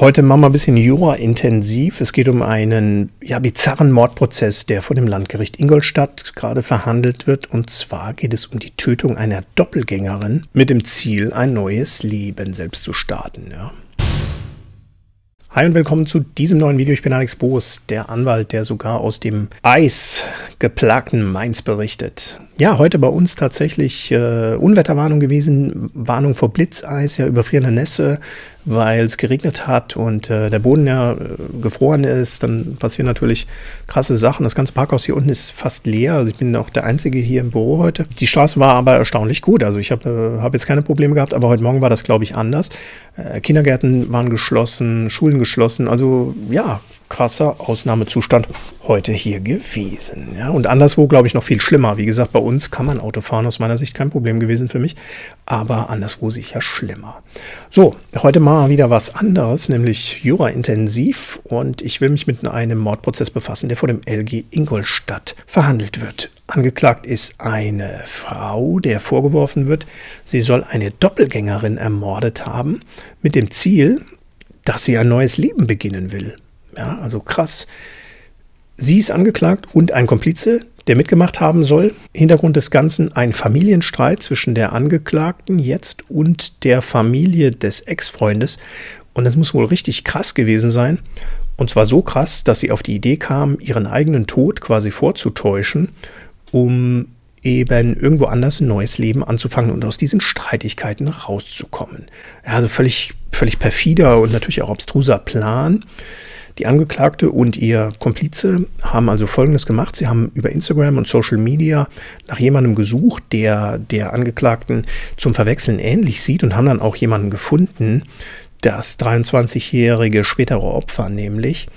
Heute machen wir ein bisschen Jura-intensiv. Es geht um einen ja, bizarren Mordprozess, der vor dem Landgericht Ingolstadt gerade verhandelt wird. Und zwar geht es um die Tötung einer Doppelgängerin mit dem Ziel, ein neues Leben selbst zu starten. Ja. Hi und willkommen zu diesem neuen Video. Ich bin Alex Boos, der Anwalt, der sogar aus dem eisgeplagten Mainz berichtet. Ja, heute bei uns tatsächlich äh, Unwetterwarnung gewesen, Warnung vor Blitzeis, ja überfrierende Nässe, weil es geregnet hat und äh, der Boden ja äh, gefroren ist. Dann passieren natürlich krasse Sachen. Das ganze Parkhaus hier unten ist fast leer. Also ich bin auch der Einzige hier im Büro heute. Die Straße war aber erstaunlich gut. Also ich habe äh, hab jetzt keine Probleme gehabt, aber heute Morgen war das, glaube ich, anders. Äh, Kindergärten waren geschlossen, Schulen geschlossen. Also ja, krasser Ausnahmezustand heute hier gewesen. Ja, und anderswo, glaube ich, noch viel schlimmer. Wie gesagt, bei uns kann man Auto fahren, aus meiner Sicht kein Problem gewesen für mich, aber anderswo sicher schlimmer. So, heute mal wieder was anderes, nämlich Jura-intensiv und ich will mich mit einem Mordprozess befassen, der vor dem LG Ingolstadt verhandelt wird. Angeklagt ist eine Frau, der vorgeworfen wird, sie soll eine Doppelgängerin ermordet haben, mit dem Ziel, dass sie ein neues Leben beginnen will. Ja, also krass. Sie ist angeklagt und ein Komplize, der mitgemacht haben soll. Hintergrund des Ganzen ein Familienstreit zwischen der Angeklagten jetzt und der Familie des Ex-Freundes. Und das muss wohl richtig krass gewesen sein. Und zwar so krass, dass sie auf die Idee kam, ihren eigenen Tod quasi vorzutäuschen, um eben irgendwo anders ein neues Leben anzufangen und aus diesen Streitigkeiten rauszukommen. Also völlig, völlig perfider und natürlich auch abstruser Plan. Die Angeklagte und ihr Komplize haben also Folgendes gemacht. Sie haben über Instagram und Social Media nach jemandem gesucht, der der Angeklagten zum Verwechseln ähnlich sieht und haben dann auch jemanden gefunden, das 23-jährige spätere Opfer nämlich.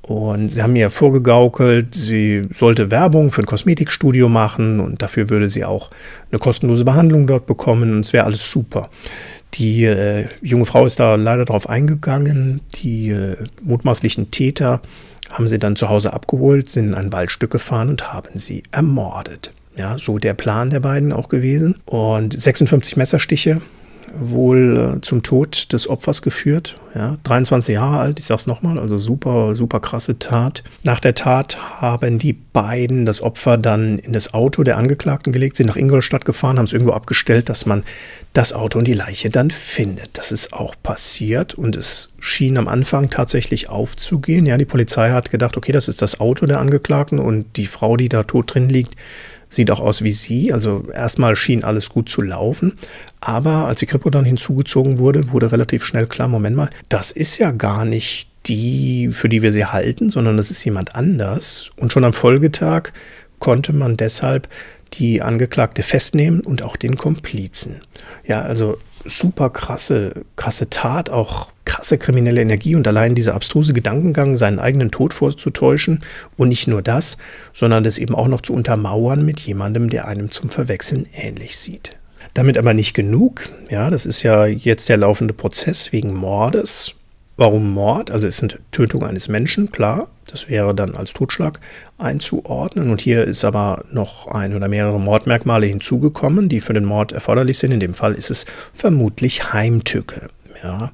Und sie haben mir vorgegaukelt, sie sollte Werbung für ein Kosmetikstudio machen und dafür würde sie auch eine kostenlose Behandlung dort bekommen und es wäre alles super. Die äh, junge Frau ist da leider drauf eingegangen. Die äh, mutmaßlichen Täter haben sie dann zu Hause abgeholt, sind in ein Waldstück gefahren und haben sie ermordet. Ja, so der Plan der beiden auch gewesen. Und 56 Messerstiche wohl äh, zum Tod des Opfers geführt. Ja, 23 Jahre alt, ich sag's nochmal, also super, super krasse Tat. Nach der Tat haben die beiden das Opfer dann in das Auto der Angeklagten gelegt, sind nach Ingolstadt gefahren, haben es irgendwo abgestellt, dass man das Auto und die Leiche dann findet. Das ist auch passiert und es schien am Anfang tatsächlich aufzugehen. Ja, die Polizei hat gedacht, okay, das ist das Auto der Angeklagten und die Frau, die da tot drin liegt, sieht auch aus wie sie. Also erstmal schien alles gut zu laufen. Aber als die Kripo dann hinzugezogen wurde, wurde relativ schnell klar, Moment mal, das ist ja gar nicht die, für die wir sie halten, sondern das ist jemand anders. Und schon am Folgetag konnte man deshalb die Angeklagte festnehmen und auch den Komplizen. Ja, also super krasse, krasse Tat, auch krasse kriminelle Energie und allein dieser abstruse Gedankengang, seinen eigenen Tod vorzutäuschen und nicht nur das, sondern das eben auch noch zu untermauern mit jemandem, der einem zum Verwechseln ähnlich sieht. Damit aber nicht genug, ja, das ist ja jetzt der laufende Prozess wegen Mordes. Warum Mord? Also es sind Tötung eines Menschen, klar. Das wäre dann als Totschlag einzuordnen. Und hier ist aber noch ein oder mehrere Mordmerkmale hinzugekommen, die für den Mord erforderlich sind. In dem Fall ist es vermutlich Heimtücke. Ja.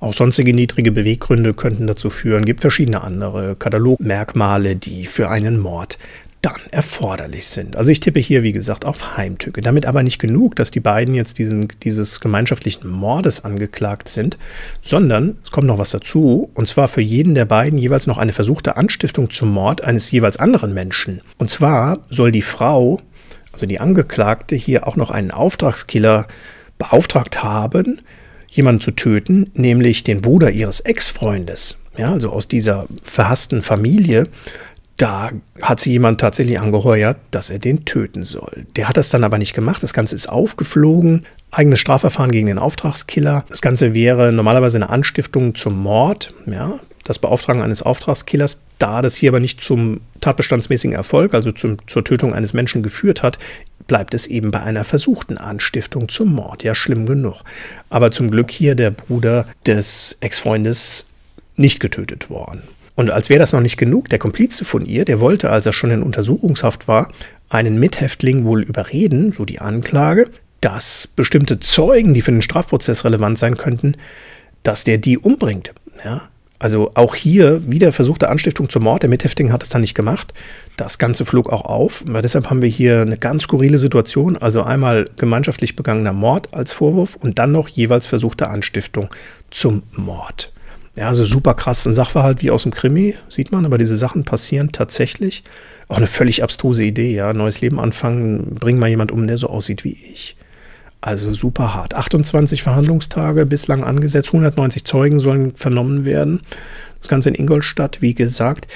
Auch sonstige niedrige Beweggründe könnten dazu führen. Gibt verschiedene andere Katalogmerkmale, die für einen Mord dann erforderlich sind. Also ich tippe hier, wie gesagt, auf Heimtücke. Damit aber nicht genug, dass die beiden jetzt diesen, dieses gemeinschaftlichen Mordes angeklagt sind, sondern es kommt noch was dazu, und zwar für jeden der beiden jeweils noch eine versuchte Anstiftung zum Mord eines jeweils anderen Menschen. Und zwar soll die Frau, also die Angeklagte, hier auch noch einen Auftragskiller beauftragt haben, jemanden zu töten, nämlich den Bruder ihres Ex-Freundes. Ja, also aus dieser verhassten Familie da hat sie jemand tatsächlich angeheuert, dass er den töten soll. Der hat das dann aber nicht gemacht. Das Ganze ist aufgeflogen. Eigenes Strafverfahren gegen den Auftragskiller. Das Ganze wäre normalerweise eine Anstiftung zum Mord. Ja, das Beauftragen eines Auftragskillers, da das hier aber nicht zum tatbestandsmäßigen Erfolg, also zum, zur Tötung eines Menschen geführt hat, bleibt es eben bei einer versuchten Anstiftung zum Mord. Ja, schlimm genug. Aber zum Glück hier der Bruder des Ex-Freundes nicht getötet worden. Und als wäre das noch nicht genug, der Komplize von ihr, der wollte, als er schon in Untersuchungshaft war, einen Mithäftling wohl überreden, so die Anklage, dass bestimmte Zeugen, die für den Strafprozess relevant sein könnten, dass der die umbringt. Ja, also auch hier wieder versuchte Anstiftung zum Mord. Der Mithäftling hat es dann nicht gemacht. Das Ganze flog auch auf. Aber deshalb haben wir hier eine ganz skurrile Situation. Also einmal gemeinschaftlich begangener Mord als Vorwurf und dann noch jeweils versuchte Anstiftung zum Mord. Ja, also super krass. Ein Sachverhalt wie aus dem Krimi, sieht man, aber diese Sachen passieren tatsächlich. Auch eine völlig abstruse Idee, ja. Neues Leben anfangen, bring mal jemand um, der so aussieht wie ich. Also super hart. 28 Verhandlungstage bislang angesetzt, 190 Zeugen sollen vernommen werden. Das Ganze in Ingolstadt, wie gesagt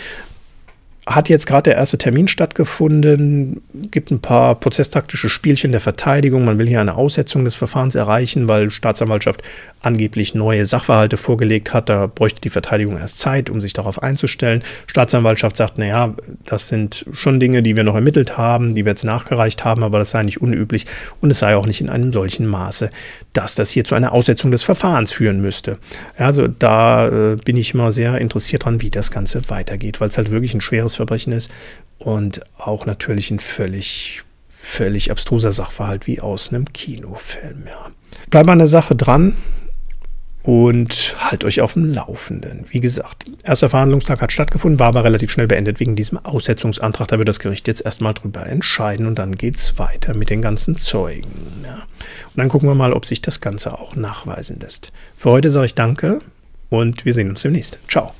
hat jetzt gerade der erste Termin stattgefunden, gibt ein paar prozesstaktische Spielchen der Verteidigung. Man will hier eine Aussetzung des Verfahrens erreichen, weil Staatsanwaltschaft angeblich neue Sachverhalte vorgelegt hat. Da bräuchte die Verteidigung erst Zeit, um sich darauf einzustellen. Staatsanwaltschaft sagt, naja, das sind schon Dinge, die wir noch ermittelt haben, die wir jetzt nachgereicht haben, aber das sei nicht unüblich und es sei auch nicht in einem solchen Maße, dass das hier zu einer Aussetzung des Verfahrens führen müsste. Also da äh, bin ich immer sehr interessiert dran, wie das Ganze weitergeht, weil es halt wirklich ein schweres Verbrechen ist und auch natürlich ein völlig, völlig abstruser Sachverhalt wie aus einem Kinofilm. Ja. Bleibt an der Sache dran und halt euch auf dem Laufenden. Wie gesagt, erster Verhandlungstag hat stattgefunden, war aber relativ schnell beendet wegen diesem Aussetzungsantrag. Da wird das Gericht jetzt erstmal drüber entscheiden und dann geht es weiter mit den ganzen Zeugen. Ja. Und dann gucken wir mal, ob sich das Ganze auch nachweisen lässt. Für heute sage ich Danke und wir sehen uns demnächst. Ciao.